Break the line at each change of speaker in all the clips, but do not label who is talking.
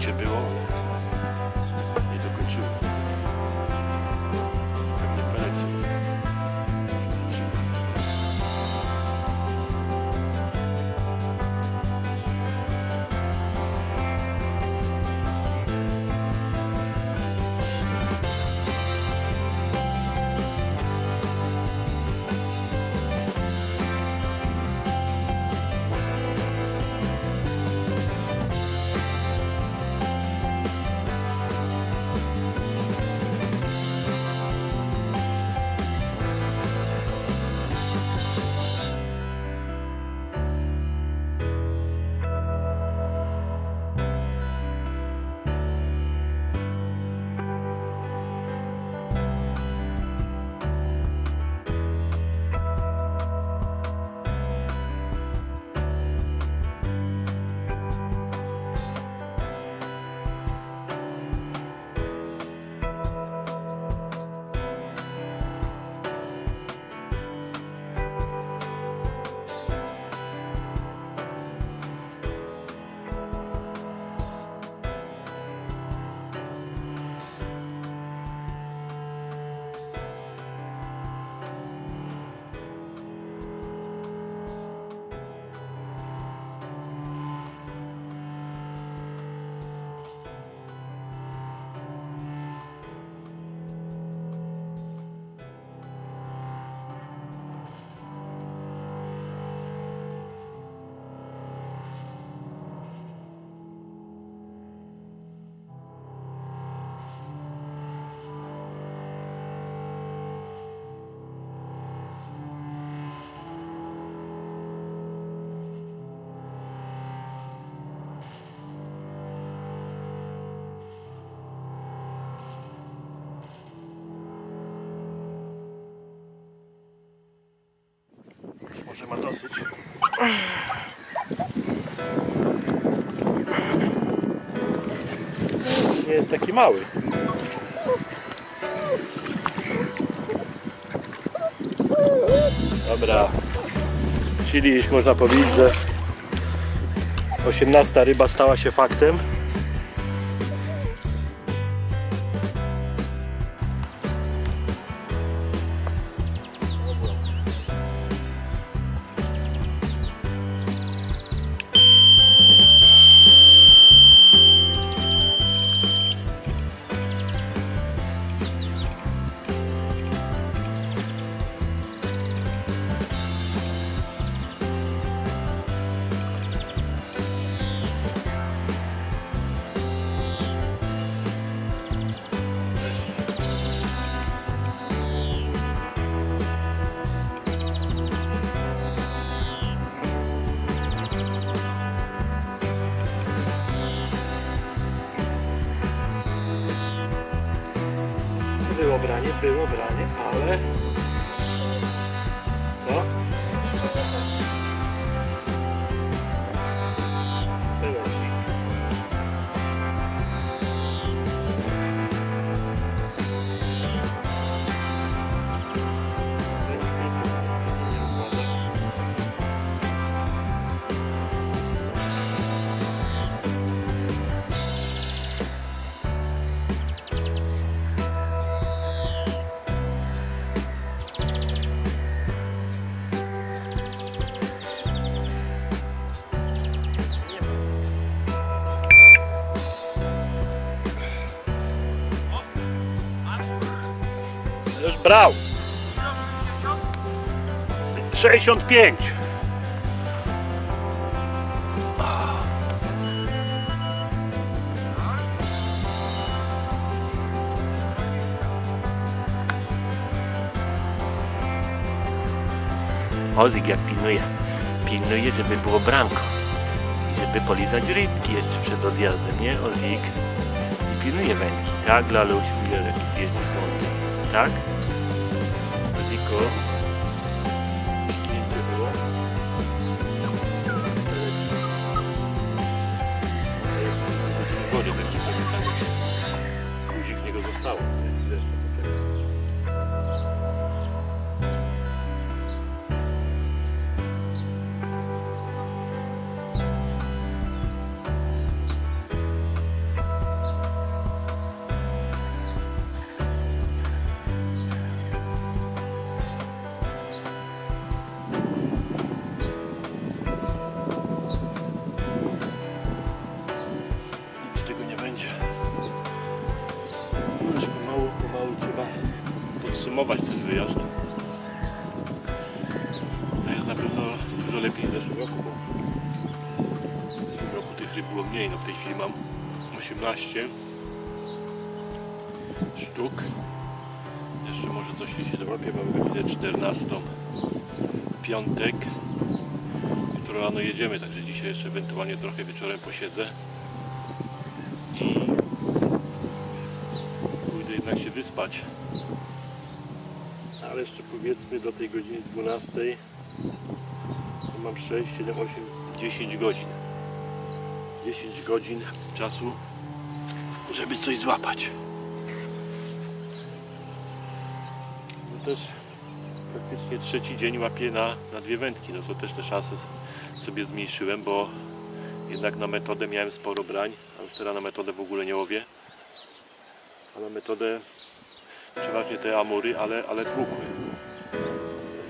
cięcie było, Może ma dosyć. Nie jest taki mały. Dobra. Czyli można powiedzieć, że 18 ryba stała się faktem. Branie, było branie, ale... brał. 65. Ozik jak pilnuje. Pilnuje, żeby było branko. I żeby polizać rybki jeszcze przed odjazdem, nie? Ozik. I pilnuje wędki. Tak, Laluś? Ile jesteś mądry. Tak? cool. Zareklamować ten wyjazd. No jest na pewno dużo lepiej niż w zeszłym roku, bo w zeszłym roku tych ryb było mniej. No w tej chwili mam 18 sztuk. Jeszcze może coś się doropie, mamy godzinę 14. Piątek. Jutro rano jedziemy, także dzisiaj jeszcze ewentualnie trochę wieczorem posiedzę. I pójdę jednak się wyspać. Ale jeszcze powiedzmy do tej godziny 12 to mam 6, 7, 8, 10 godzin. 10 godzin czasu, żeby coś złapać. No też praktycznie trzeci dzień łapię na, na dwie wędki, no to też te szanse sobie zmniejszyłem, bo jednak na metodę miałem sporo brań, a teraz na metodę w ogóle nie łowię. A na metodę przeważnie te amury, ale, ale tłukły.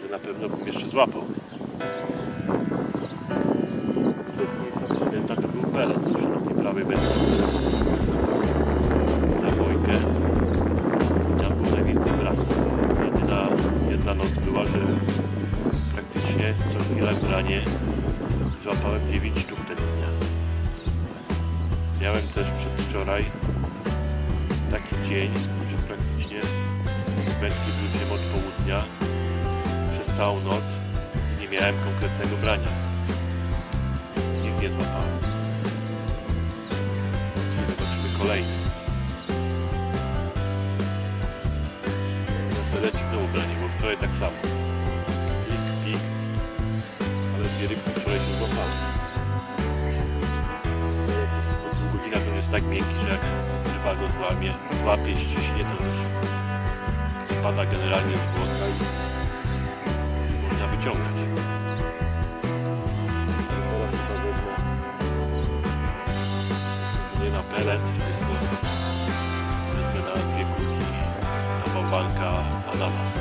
Także na pewno bym jeszcze złapał. Pamiętam, to był pelet, na tej prawej wędce. Za dwójkę. Tam było najwięcej brań. Jedyna, jedna noc była, że praktycznie co chwilę w branie złapałem 9 sztuk tego dnia. Miałem też przedwczoraj taki dzień, że praktycznie wędki wróciłem od południa przez całą noc i nie miałem konkretnego brania. Nic nie złapałem. Zobaczymy kolejny. Peleci znowu branie, bo wczoraj tak samo. Pik, pik. Ale dwie rybki wczoraj się jest po dwóch godzinach on jest tak miękki, że jak ryba go złamie, złapie, ściśnie, to już spada generalnie z włosa i można wyciągać. Nie na pelet, tylko wezmę na dwie kulki na bałwanka ananas.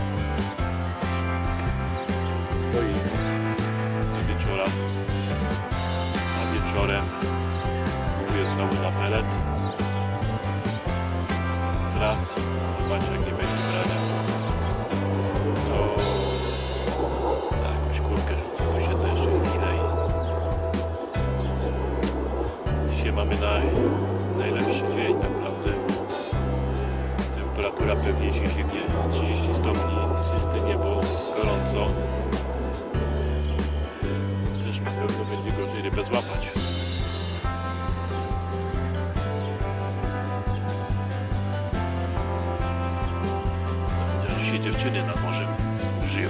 Rybę złapać. Dzisiaj dziewczyny nad morzem żyją.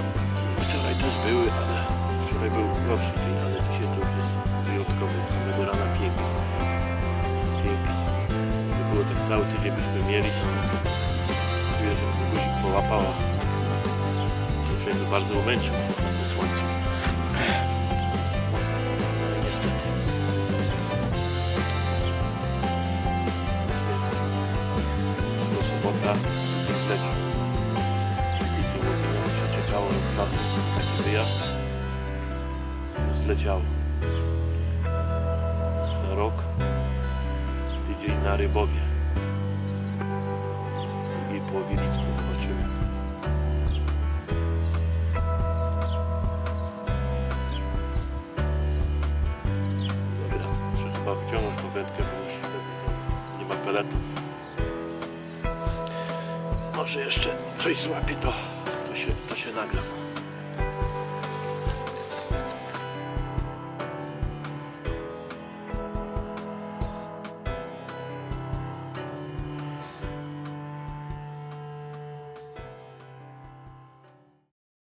Wczoraj też były, ale wczoraj był gorszy dzień, ale dzisiaj to jest wyjątkowy. Samego rana. Pięknie. Gdyby było tak cały tydzień byśmy mieli, to czuję, że połapała. By bardzo umęczył na tym słońcu. Zleciało. Na rok tydzień na Rybowie. Drugiej połowie lipca zobaczymy. Dobra, muszę chyba wyciągnąć tą wędkę, bo już nie ma peletów. Może jeszcze coś złapie, to, to, się, to się nagram.